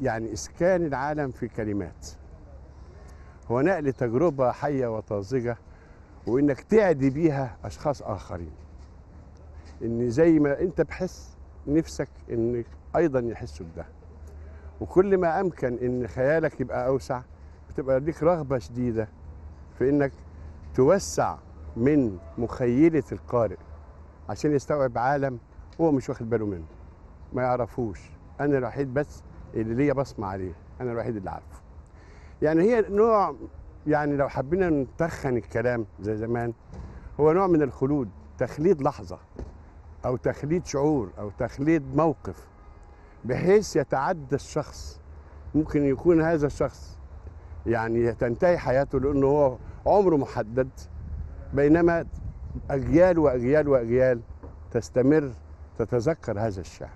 يعني إسكان العالم في كلمات. هو نقل تجربة حية وطازجة وإنك تعدي بيها أشخاص آخرين. إن زي ما أنت بحس نفسك إن أيضا يحسوا بده. وكل ما أمكن إن خيالك يبقى أوسع بتبقى ليك رغبة شديدة في إنك توسع من مخيلة القارئ عشان يستوعب عالم هو مش واخد باله منه. ما يعرفوش. أنا الوحيد بس اللي ليا بصمه عليه أنا الوحيد اللي عارفه. يعني هي نوع يعني لو حبينا نتخن الكلام زي زمان هو نوع من الخلود تخليد لحظة أو تخليد شعور أو تخليد موقف بحيث يتعدى الشخص ممكن يكون هذا الشخص يعني تنتهي حياته لأنه هو عمره محدد بينما أجيال وأجيال وأجيال تستمر تتذكر هذا الشعر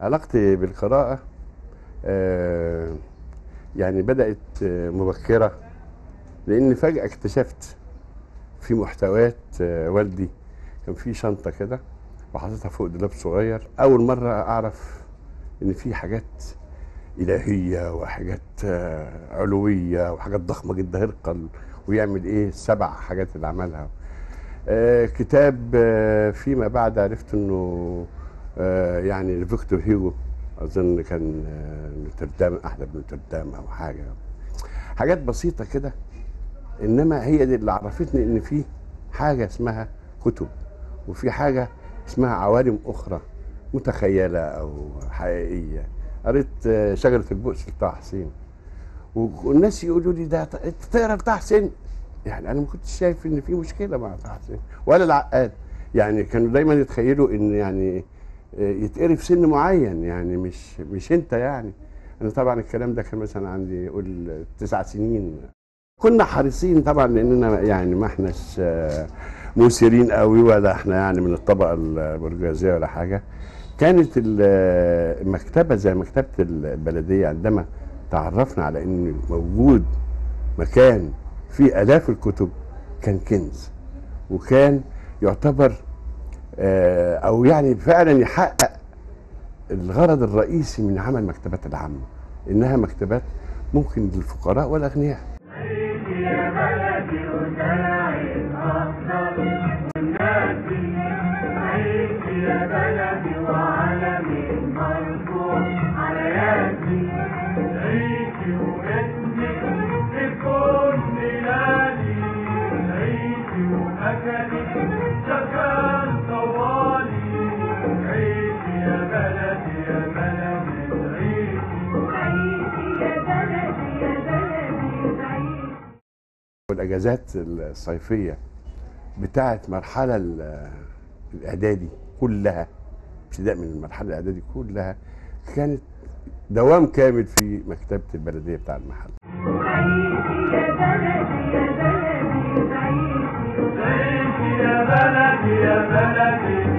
علاقتي بالقراءة آه، يعني بدأت آه، مبكرة لأن فجأة اكتشفت في محتويات آه، والدي كان في شنطة كده وحاططها فوق دولاب صغير. أول مرة أعرف إن في حاجات إلهية وحاجات علوية وحاجات ضخمة جدا هرقل ويعمل إيه؟ السبع حاجات اللي عملها. كتاب فيما بعد عرفت إنه يعني فيكتور هيجو أظن كان آه، نوتردام احدى بنوتردام أو حاجة. حاجات بسيطة كده. إنما هي دي اللي عرفتني إن في حاجة اسمها كتب وفي حاجة اسمها عوالم أخرى متخيلة أو حقيقية. قريت آه، شجرة البؤس لطه حسين. والناس يقولوا لي ده أنت تقرأ لطه حسين؟ يعني أنا ما كنتش شايف إن في مشكلة مع طه حسين ولا العقاد. يعني كانوا دايما يتخيلوا إن يعني آه، يتقري في سن معين يعني مش مش انت يعني. أنا طبعا الكلام ده كان مثلا عندي قول تسع سنين. كنا حريصين طبعا لاننا يعني ما إحناش آه، مثيرين قوي ولا إحنا يعني من الطبقة البرجوازية ولا حاجة. كانت ال- المكتبه زي مكتبة البلدية عندما تعرفنا على إن موجود مكان فيه آلاف الكتب كان كنز. وكان يعتبر آه، أو يعني فعلا يحقق الغرض الرئيسي من عمل المكتبات العامة إنها مكتبات ممكن للفقراء والأغنياء. يا بلدي وعلمي والاجازات الصيفية بتاعت مرحلة ال- الإعدادي كلها ابتداء من المرحله الإعدادي كلها كانت دوام كامل في مكتبة البلدية بتاع المحل. يا بلدي يا بلدي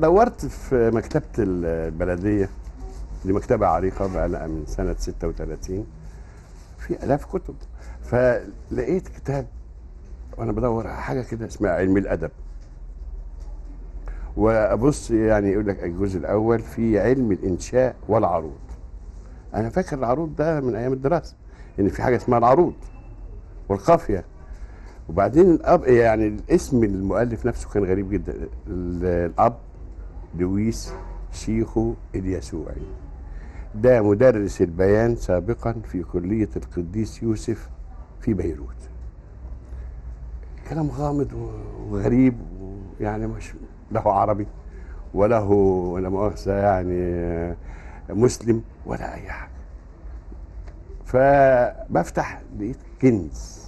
دورت في مكتبة البلدية دي مكتبة عريقة بقى لها من سنة 36 في آلاف كتب. فلقيت كتاب وأنا بدور على حاجة كده اسمها علم الأدب. وأبص يعني يقول لك الجزء الأول في علم الإنشاء والعروض. أنا فاكر العروض ده من أيام الدراسة إن في حاجة اسمها العروض والقافية. وبعدين الأب يعني الاسم المؤلف نفسه كان غريب جدا ال- الأب لويس شيخو اليسوعي. ده مدرس البيان سابقا في كلية القديس يوسف في بيروت. كلام غامض وغريب يعني مش له عربي وله ولا مؤاخذة يعني مسلم ولا أي حاجة. فبفتح لقيت كنز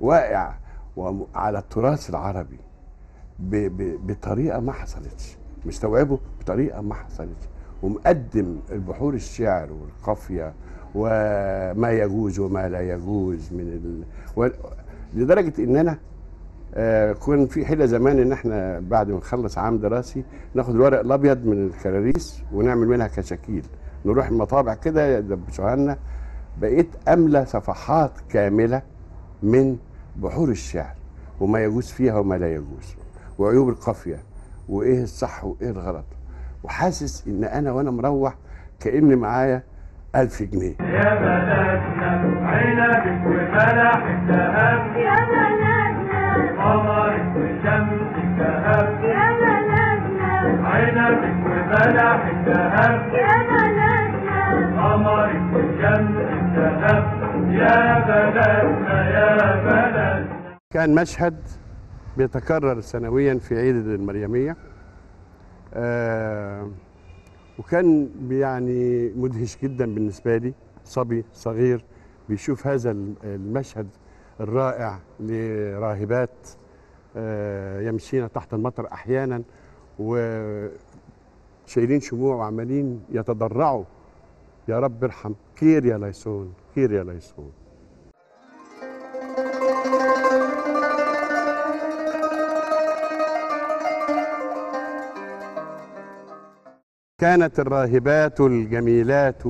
واقع على التراث العربي ب- ب- بطريقة ما حصلتش. مستوعبه بطريقة ما حصلتش ومقدم البحور الشعر والقافية وما يجوز وما لا يجوز من ال... و... لدرجة إن أنا آه كان في حيلة زمان إن إحنا بعد ما نخلص عام دراسي ناخد الورق الأبيض من الكراريس ونعمل منها كشاكيل. نروح المطابع كده يدبسوها لنا. بقيت أملى صفحات كاملة من بحور الشعر. وما يجوز فيها وما لا يجوز. وعيوب القافية. وإيه الصح وإيه الغلط. وحاسس إن أنا وأنا مروح كأني معايا ألف جنيه. يا بلدنا عنبك وبلحك ذهب يا بلدنا قمرك وشمسك ذهب يا بلدنا عنبك وبلحك ذهب يا بلدنا قمرك وشمسك ذهب يا بلدنا يا بلدنا. كان مشهد بيتكرر سنويا في عيد المريمية. آه وكان يعني مدهش جدا بالنسبة لي. صبي صغير بيشوف هذا المشهد الرائع لراهبات آه يمشين تحت المطر أحيانا وشايلين شموع وعمالين يتضرعوا. يا رب ارحم. كير يا ليسون كير يا ليسون. كانت الراهبات الجميلات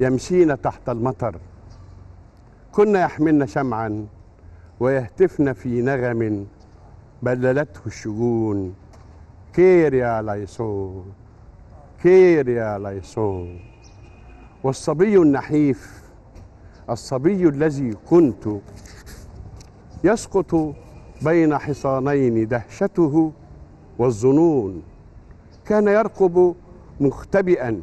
يمشين تحت المطر. كن يحملن شمعا ويهتفن في نغم بللته الشجون. كير يا ليسون كير يا ليسون والصبي النحيف الصبي الذي كنته يسقط بين حصانين دهشته والظنون كان يرقب مختبئا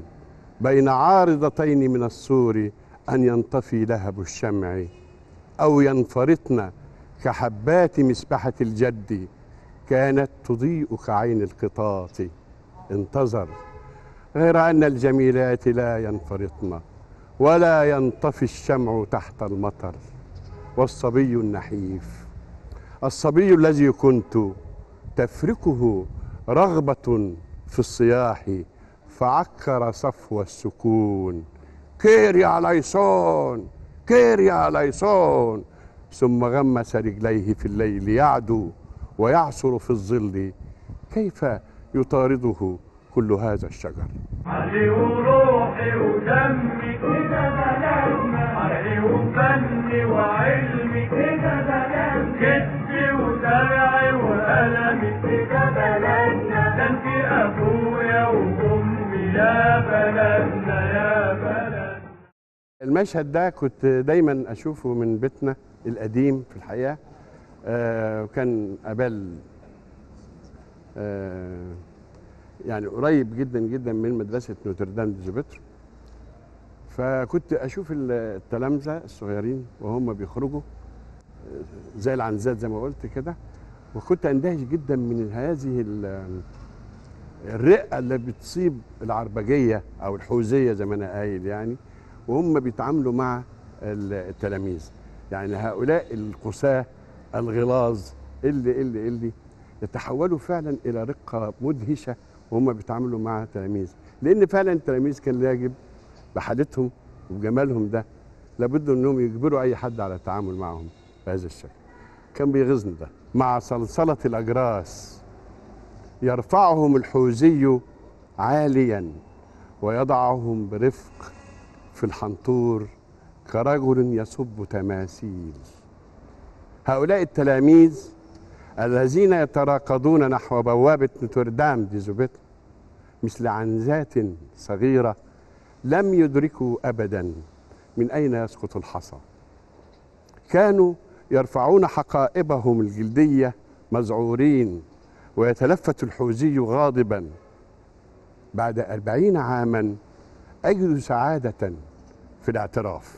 بين عارضتين من السور أن ينطفي لهب الشمع أو ينفرطن كحبات مسبحة الجد كانت تضيء كعين القطاط. انتظر. غير أن الجميلات لا ينفرطن ولا ينطفي الشمع تحت المطر. والصبي النحيف. الصبي الذي كنت تفركه رغبة في الصياح فعكر صفو السكون. كير يا ليسون كير يا ليسون. ثم غمس رجليه في الليل يعدو ويعصر في الظل. كيف يطارده كل هذا الشجر؟ علي وروحي ودمي كده بلدنا علي وفني وعلمي كده بلدنا كتبي ودرعي وقلمي كده بلدنا المشهد ده كنت دايما أشوفه من بيتنا القديم في الحقيقة. آه أبال آه يعني قريب جدا جدا من مدرسة نوتردام دي زوبتر فكنت أشوف ال- التلامذة الصغيرين وهم بيخرجوا آه، زي العنزات زي ما قلت كده. وكنت أندهش جدا من هذه ال- الرقه اللي بتصيب العربجية أو الحوزيه زي ما أنا قايل يعني. وهم بيتعاملوا مع ال- التلاميذ. يعني هؤلاء القساة الغلاظ اللي اللي اللي يتحولوا فعلا إلى رقة مدهشة وهم بيتعاملوا مع التلاميذ لأن فعلا التلاميذ كان يجب بحالتهم وبجمالهم ده. لابد إنهم يجبروا أي حد على التعامل معهم بهذا الشكل. كان بيغيظني ده. مع صلصلة الأجراس يرفعهم الحوزي عاليا ويضعهم برفق في الحنطور كرجل يصب تماثيل. هؤلاء التلاميذ الذين يتراقضون نحو بوابة نوتردام دي زوبيت مثل عنزات صغيرة لم يدركوا أبدا من أين يسقط الحصى. كانوا يرفعون حقائبهم الجلدية مذعورين ويتلفت الحوزي غاضبا. بعد أربعين عاما أجد سعادة في الاعتراف